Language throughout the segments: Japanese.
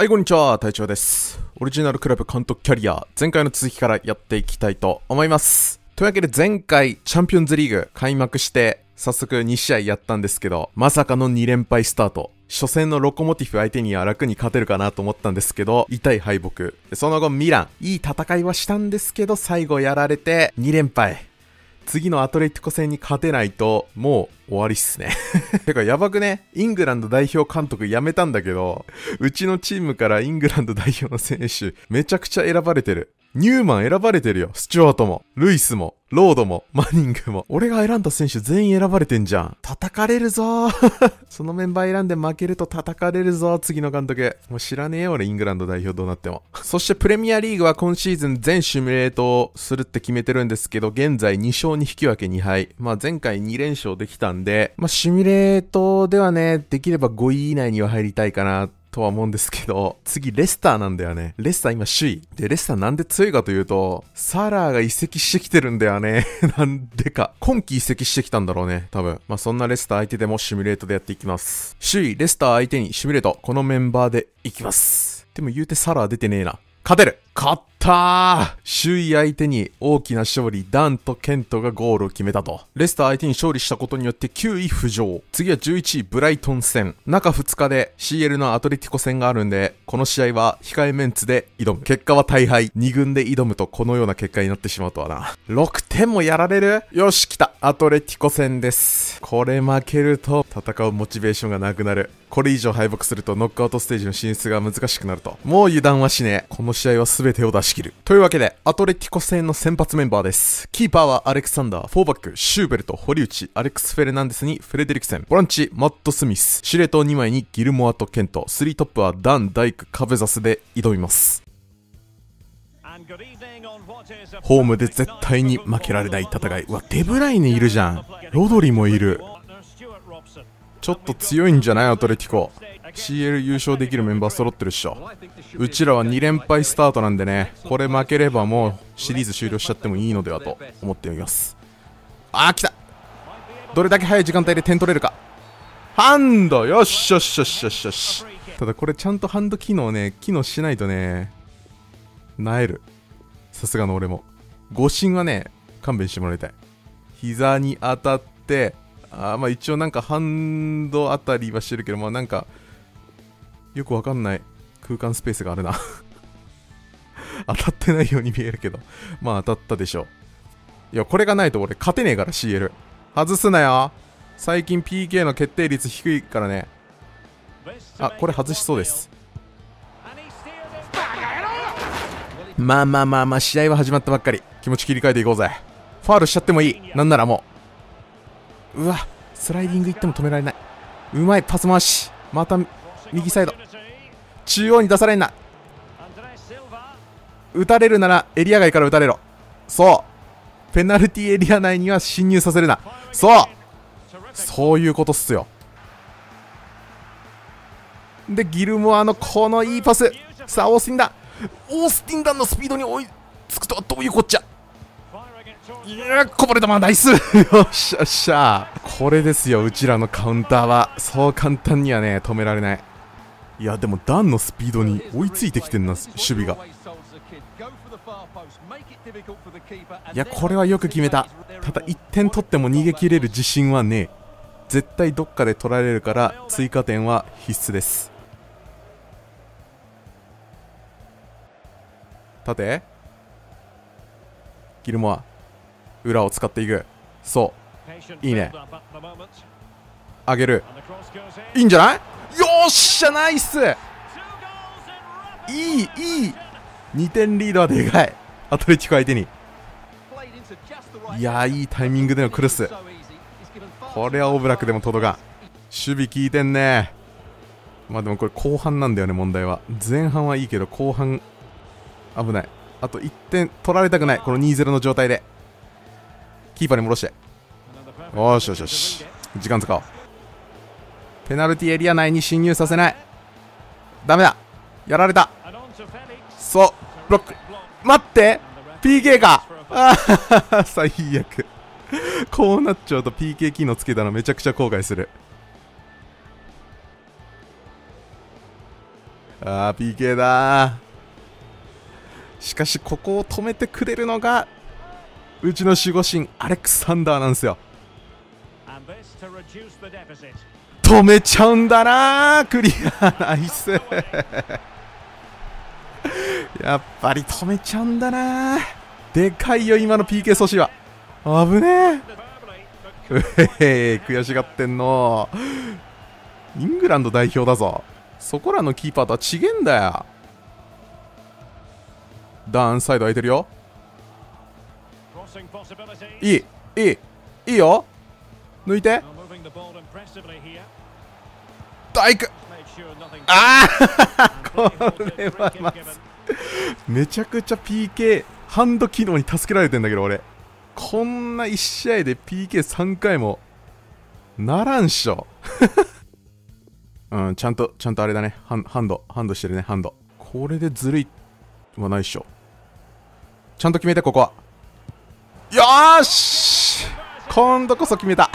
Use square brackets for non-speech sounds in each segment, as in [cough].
はい、こんにちは、隊長です。オリジナルクラブ監督キャリア、前回の続きからやっていきたいと思います。というわけで前回、チャンピオンズリーグ開幕して、早速2試合やったんですけど、まさかの2連敗スタート。初戦のロコモティフ相手には楽に勝てるかなと思ったんですけど、痛い敗北。その後ミラン、いい戦いはしたんですけど、最後やられて2連敗。次のアトレティコ戦に勝てないと、もう終わりっすね。[laughs] てかやばくね、イングランド代表監督辞めたんだけど、うちのチームからイングランド代表の選手、めちゃくちゃ選ばれてる。ニューマン選ばれてるよ。スチュワートも、ルイスも、ロードも、マニングも。俺が選んだ選手全員選ばれてんじゃん。叩かれるぞ [laughs] そのメンバー選んで負けると叩かれるぞ、次の監督。もう知らねえよ、俺、イングランド代表どうなっても。そしてプレミアリーグは今シーズン全シミュレートをするって決めてるんですけど、現在2勝2引き分け2敗。まあ前回2連勝できたんで、まあシミュレートではね、できれば5位以内には入りたいかなとは思うんですけど、次レスターなんだよね。レスター今首位。で、レスターなんで強いかというと、サラーが移籍してきてるんだよね。[laughs] なんでか。今季移籍してきたんだろうね、多分。まあそんなレスター相手でもシミュレートでやっていきます。首位レスター相手にシミュレート、このメンバーでいきます。でも言うてサラー出てねえな。勝てる勝ったー首位相手に大きな勝利、ダンとケントがゴールを決めたと。レスター相手に勝利したことによって9位浮上。次は11位ブライトン戦。中2日で CL のアトレティコ戦があるんで、この試合は控えメンツで挑む。結果は大敗。2軍で挑むとこのような結果になってしまうとはな。6点もやられる？よし、来た。アトレティコ戦です。これ負けると戦うモチベーションがなくなる。これ以上敗北するとノックアウトステージの進出が難しくなると。もう油断はしねえ。この試合は全てを出し切る。というわけで、アトレティコ戦の先発メンバーです。キーパーはアレクサンダー、フォーバック、シューベルト、堀内、アレックス・フェルナンデスにフレデリクセン、ボランチ、マット・スミス、司令塔2枚にギルモアとケント、スリートップはダン、ダイク、カベザスで挑みます。ホームで絶対に負けられない戦い。うわ、デブライネいるじゃん。ロドリもいる。ちょっと強いんじゃないアトレティコ。CL 優勝できるメンバー揃ってるっしょ。うちらは2連敗スタートなんでね、これ負ければもうシリーズ終了しちゃってもいいのではと思っております。あー、来たどれだけ早い時間帯で点取れるか。ハンドよしよしよしよしよし。ただこれちゃんとハンド機能ね、機能しないとね、なえる。さすがの俺も。誤審はね、勘弁してもらいたい。膝に当たって、あまあ一応なんかハンドあたりはしてるけど、まあなんか、よくわかんない空間スペースがあるな [laughs] 当たってないように見えるけど、まあ当たったでしょう。いや、これがないと俺勝てねえから CL。外すなよ。最近 PK の決定率低いからね。あ、これ外しそうです。まあまあまあまあ、試合は始まったばっかり。気持ち切り替えていこうぜ。ファールしちゃってもいい。なんならもうう。わ、スライディングいっても止められない。うまい、パス回し。また、右サイド。中央に出されんな。打たれるならエリア外から打たれろ。そう。ペナルティエリア内には侵入させるな。そう。そういうことっすよ。で、ギルモアのこのいいパス。さあ、オースティンダン。オースティンダンのスピードに追いつくとはどういうこっちゃ。いやこぼれ球ナイス。[laughs] よっしゃよっしゃ。これですようちらのカウンターは。そう簡単にはね止められない。いやでもダンのスピードに追いついてきてんな守備が。いやこれはよく決めた。ただ1点取っても逃げ切れる自信はねえ。絶対どっかで取られるから追加点は必須です。縦ギルモア。裏を使っていく。そう。いいね。上げる。いいんじゃない？よっしゃナイス！いいいい。2点リードはでかい。アトレティコ相手に。いやいいタイミングでのクロス。これはオブラックでも届かん。守備効いてんね。まあでもこれ後半なんだよね問題は。前半はいいけど後半危ない。あと1点取られたくない。この2-0の状態でキーパーに戻して。よしよしよし。時間使おう。ペナルティエリア内に侵入させない。ダメだ。やられた。そう。ブロック。待って。PK か。あー [laughs] 最悪。こうなっちゃうと PK 機能つけたのめちゃくちゃ後悔する。あー PK だしかしここを止めてくれるのがうちの守護神アレクサンダーなんですよ。止めちゃうんだなクリア。ナイス。[laughs] やっぱり止めちゃうんだな。でかいよ今の PK 阻止は。危ねえ。悔しがってんの。イングランド代表だぞ。そこらのキーパーとは違えんだよ。ダウンサイド空いてるよいいいいいいよ。抜いて。大工ああこれはまずめちゃくちゃ PK ハンド機能に助けられてんだけど俺。こんな1試合で PK3 回もならんっしょ。[laughs] うんちゃんとちゃんとあれだね。ハンハンドハンドしてるねハンド。これでずるいはないっしょ。ちゃんと決めてここはよし。今度こそ決めた。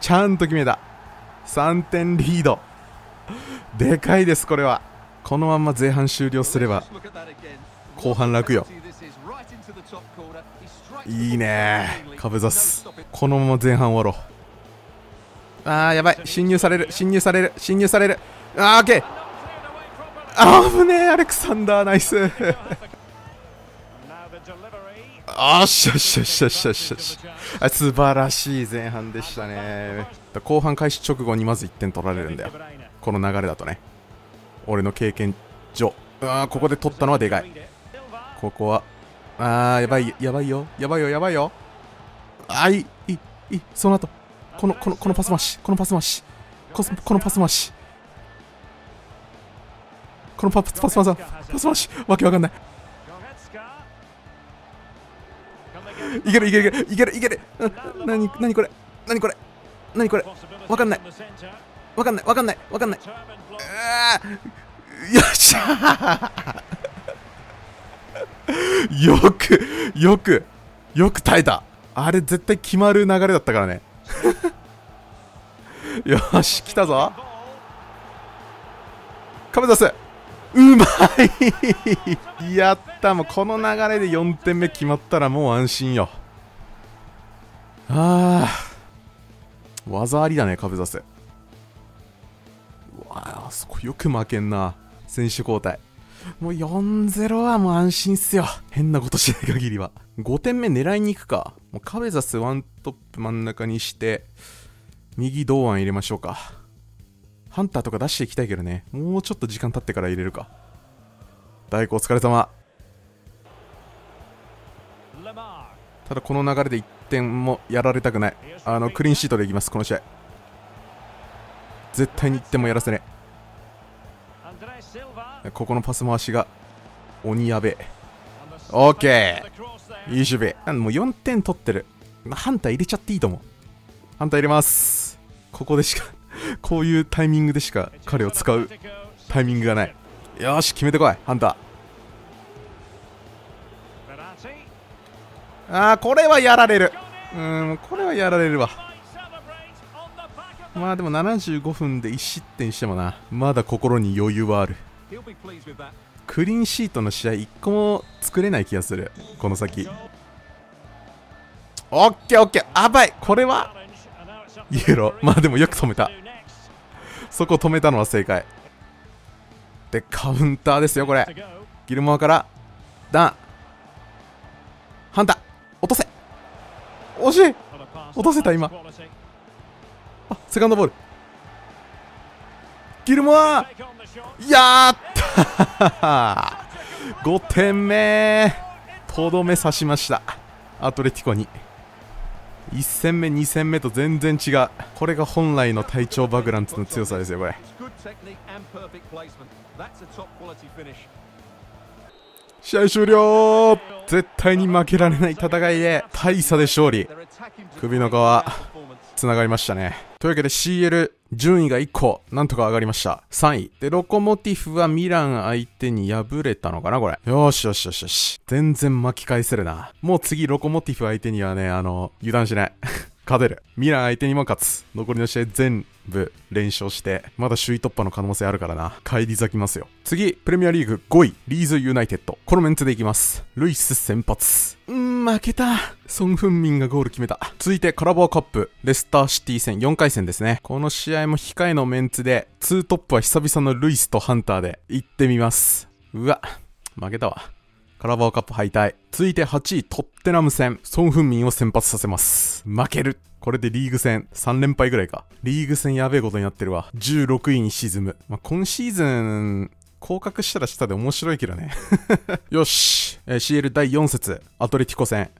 ちゃんと決めた。3点リード。でかいですこれは。このまま前半終了すれば。後半楽よ。いいね。カブザス。このまま前半終わろう。あーやばい。侵入される。侵入される。侵入される。あーオッケー。あー危ねえ。アレクサンダーナイス。あっしゃっしゃっしゃっしゃっしゃっし。ゃ素晴らしい前半でしたね。後半開始直後にまず1点取られるんだよ。この流れだとね。俺の経験上。あここで取ったのはでかい。ここは。あーやばいやばいよ。やばいよやばいよ。あいいいいその後。このこのこのパス回しこのパス回しここのパス回しこのパスパスパスパス回しわけわかんない。いけるいけるいけるいける。いけるなになにこれ。なにこれ。なにこれ。わかんない。わかんない。わかんない。わかんない。よっしゃよくよくよく耐えた。あれ絶対決まる流れだったからね。よし来たぞ。カメ出す。うまい。[laughs] やった。もうこの流れで4点目決まったらもう安心よ。ああ技ありだねカブザス。うわあそこよく負けんな選手交代。もう4-0はもう安心っすよ変なことしない限りは。5点目狙いに行くか。もうカベザスワントップ真ん中にして右堂安入れましょうか。ハンターとか出していきたいけどね。もうちょっと時間経ってから入れるか。大工お疲れ様。ただこの流れで1点もやられたくない。あのクリーンシートでいきますこの試合。絶対に1点もやらせね。ここのパス回しが鬼やべオッケー。いい守備。もう4点取ってる。ハンター入れちゃっていいと思う。ハンター入れます。ここでしかこういうタイミングでしか彼を使うタイミングがない。よし決めてこいハンター。あーこれはやられる。うんこれはやられるわ。まあでも75分で1失点してもな。まだ心に余裕はある。クリーンシートの試合1個も作れない気がする。この先。オッケーオッケーあばいこれは？イエローまあでもよく止めた。そこ止めたのは正解。でカウンターですよこれ。ギルモアからダン。ハンター落とせ。惜しい。落とせた今。あセカンドボール。ギルモアやった5点目とどめ刺しました。アトレティコに。1戦目2戦目と全然違う。これが本来の体調バグランツの強さですよこれ。試合終了。絶対に負けられない戦いで大差で勝利。首の皮つながりましたね。というわけで CL 順位が1個なんとか上がりました。3位。でロコモティフはミラン相手に敗れたのかなこれ。よしよしよしよし。全然巻き返せるな。もう次ロコモティフ相手にはねあの油断しない。勝てる。ミラン相手にも勝つ。残りの試合全部連勝して、まだ首位突破の可能性あるからな。返り咲きますよ。次、プレミアリーグ5位、リーズユナイテッド。このメンツでいきます。ルイス先発。うーん、負けた。ソン・フンミンがゴール決めた。続いて、カラバオカップ、レスターシティ戦4回戦ですね。この試合も控えのメンツで、2トップは久々のルイスとハンターで行ってみます。うわ、負けたわ。カラバオカップ敗退。続いて8位、トッテナム戦。ソン・フンミンを先発させます。負ける。これでリーグ戦3連敗ぐらいか。リーグ戦やべえことになってるわ。16位に沈む。まあ、今シーズン、降格したら下で面白いけどね [laughs] よし、えー、CL 第4節、アトレティコ戦。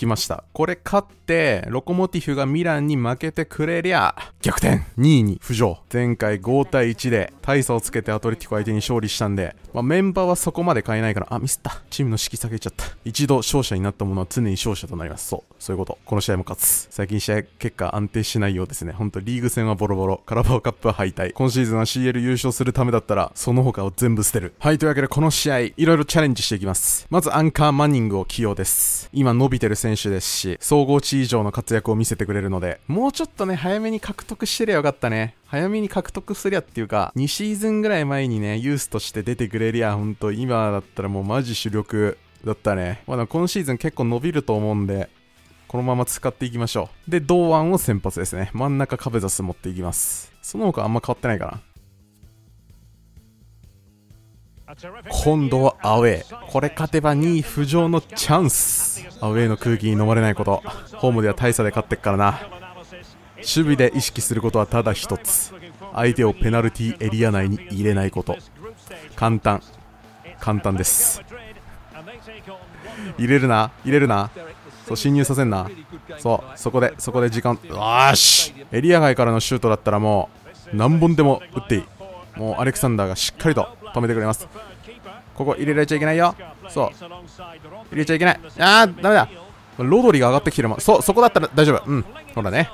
来ました。これ勝って、ロコモティフがミランに負けてくれりゃ、逆転 !2 位に浮上。前回5対1で大差をつけてアトレティコ相手に勝利したんで、まあ、メンバーはそこまで変えないから、あ、ミスった。チームの士気下げちゃった。一度勝者になったものは常に勝者となります。そう。そういうこと。この試合も勝つ。最近試合結果安定しないようですね。ほんとリーグ戦はボロボロ。カラバオカップは敗退。今シーズンは CL 優勝するためだったら、その他を全部捨てる。はい、というわけでこの試合、いろいろチャレンジしていきます。まずアンカーマニングを起用です。今伸びてる選選手ですし、総合値以上の活躍を見せてくれるので、もうちょっとね、早めに獲得してりゃよかったね。早めに獲得すりゃっていうか、2シーズンぐらい前にね、ユースとして出てくれりゃ、ほんと今だったらもうマジ主力だったね。まあ今シーズン結構伸びると思うんで、このまま使っていきましょう。で、堂安を先発ですね。真ん中カベザス持っていきます。その他あんま変わってないかな。今度はアウェー。これ勝てば2位浮上のチャンス。アウェーの空気に飲まれないこと。ホームでは大差で勝ってっからな。守備で意識することはただ一つ。相手をペナルティーエリア内に入れないこと。簡単。簡単です。入れるな。入れるな。そう、侵入させんな。そう、そこで、そこで時間。よしエリア外からのシュートだったらもう、何本でも打っていい。もうアレクサンダーがしっかりと止めてくれますここ入れられちゃいけないよ。そう。入れちゃいけない。あーダメだ。ロドリが上がってきてるもん。そうそこだったら大丈夫。うん。ほらね。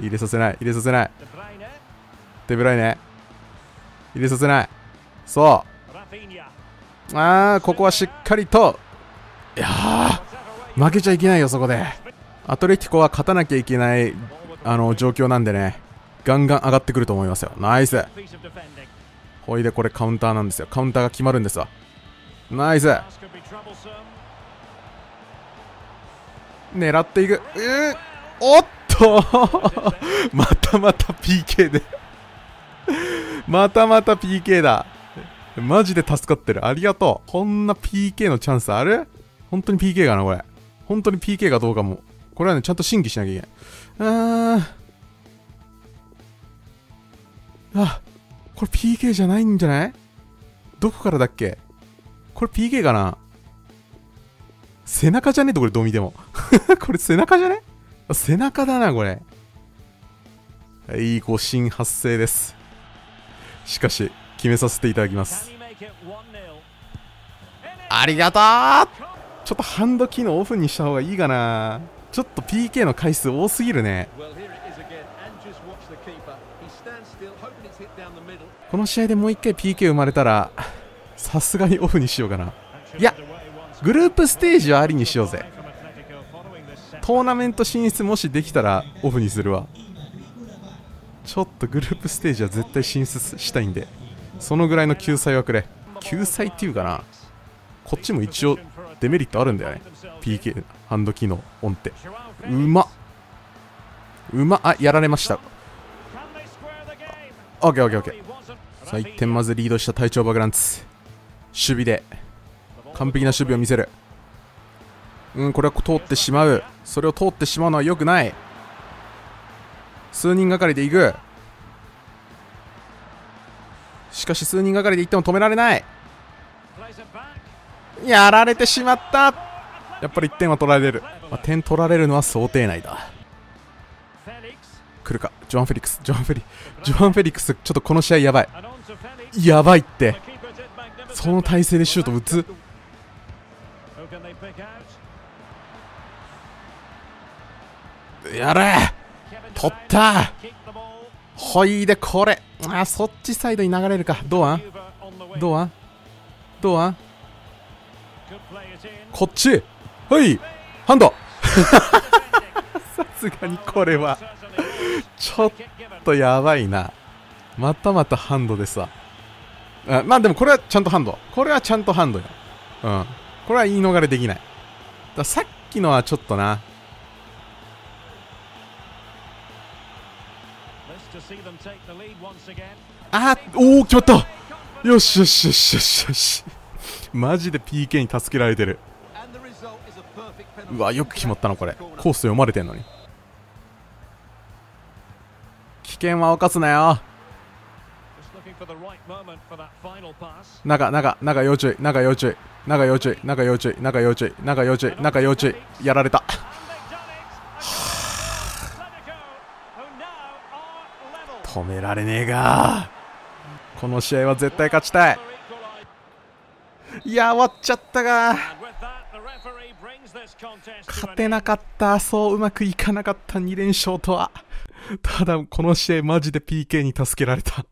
入れさせない。入れさせない。デブライネ入れさせない。そう。ああここはしっかりと。いや負けちゃいけないよそこで。アトレティコは勝たなきゃいけないあの状況なんでね。ガンガン上がってくると思いますよ。ナイス。ほいでこれカウンターなんですよ。カウンターが決まるんですわナイス。狙っていく。うおっと。[laughs] またまた PK で。[laughs] またまた PK だ。マジで助かってる。ありがとう。こんな PK のチャンスある？本当に PK かなこれ。本当に PK かどうかも。これはねちゃんと審議しなきゃいけない。あー。あこれ PK じゃないんじゃない？どこからだっけ？これ PK かな？背中じゃね？えとこれどう見ても。[laughs] これ背中じゃね？背中だなこれ。いい誤審発生です。しかし決めさせていただきます。ありがとう！ちょっとハンド機能オフにした方がいいかな。ちょっと PK の回数多すぎるね。この試合でもう一回 PK 生まれたらさすがにオフにしようかな。いやグループステージはありにしようぜ。トーナメント進出もしできたらオフにするわ。ちょっとグループステージは絶対進出したいんで。そのぐらいの救済はくれ。救済っていうかな。こっちも一応デメリットあるんだよね。PK ハンド機能オンって。うま。っうま。あやられました。オッケーオッケーオッケー。さあ1点まずリードした隊長バグランツ。守備で。完璧な守備を見せる。うんこれは通ってしまう。それを通ってしまうのは良くない。数人がかりで行く。しかし数人がかりで行っても止められない。やられてしまった。やっぱり1点は取られる、まあ、点取られるのは想定内だ。来るか。ジョアン・フェリックス。ジョアン・フェリジョアン・フェリックスちょっとこの試合やばい。やばいって。その体勢でシュート打つ。やれ。取った。ほいでこれ。あそっちサイドに流れるか。堂安。堂安。堂安。こっち。はい。ハンド。[laughs] さすがにこれは。ちょっとやばいな。またまたハンドですわ。まあでもこれはちゃんとハンド。これはちゃんとハンドよ。うん。これは言い逃れできない。ださっきのはちょっとな。あおお決まった。よしよしよしよしよし。マジで PK に助けられてる。うわよく決まったのこれ。コース読まれてんのに。危険は犯すなよ。中中中要注意中要注意中要注意中要注意中要注意中要注意中要注意やられた。止められねえが。この試合は絶対勝ちたい。いや終わっちゃったが。勝てなかったそううまくいかなかった2連勝とは。ただこの試合マジで PK に助けられた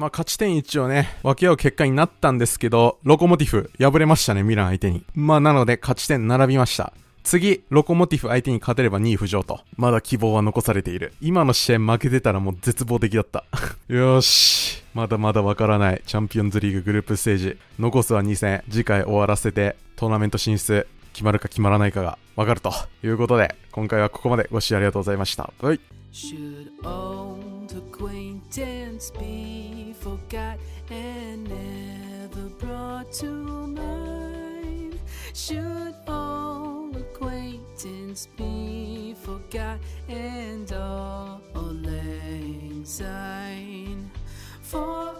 まあ、勝ち点1をね、分け合う結果になったんですけど、ロコモティフ敗れましたね、ミラン相手に。まあ、なので勝ち点並びました。次、ロコモティフ相手に勝てれば2位浮上と。まだ希望は残されている。今の試合負けてたらもう絶望的だった。[laughs] よし。まだまだわからない。チャンピオンズリーググループステージ。残すは2戦。次回終わらせて、トーナメント進出、決まるか決まらないかがわかるということで、今回はここまでご視聴ありがとうございました。はい。Forgot and never brought to mind? Should all acquaintance be forgot and all lang syne? For